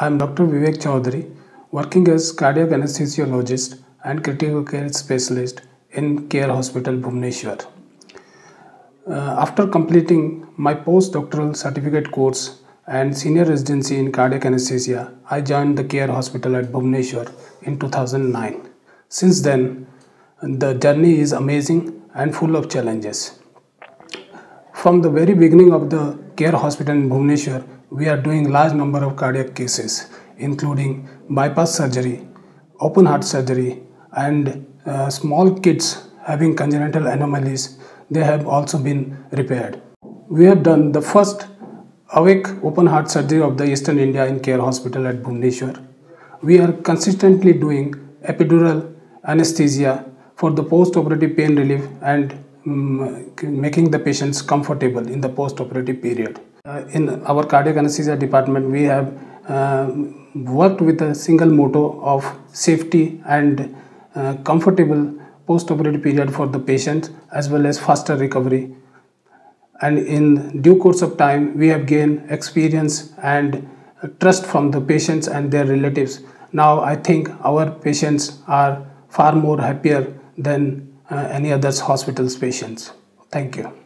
I am Dr. Vivek Chowdhury, working as cardiac anesthesiologist and critical care specialist in Care Hospital, Bhubaneswar. Uh, after completing my postdoctoral certificate course and senior residency in cardiac anesthesia, I joined the Care Hospital at Bhubaneswar in 2009. Since then, the journey is amazing and full of challenges. From the very beginning of the Care Hospital in Bhubaneswar, we are doing large number of cardiac cases, including bypass surgery, open heart surgery, and uh, small kids having congenital anomalies. They have also been repaired. We have done the first awake open heart surgery of the Eastern India in Care Hospital at Bhubaneswar. We are consistently doing epidural anesthesia for the post-operative pain relief and um, making the patients comfortable in the post-operative period. Uh, in our cardiac anesthesia department, we have uh, worked with a single motto of safety and uh, comfortable post-operative period for the patient as well as faster recovery. And in due course of time, we have gained experience and trust from the patients and their relatives. Now I think our patients are far more happier than uh, any other hospital's patients. Thank you.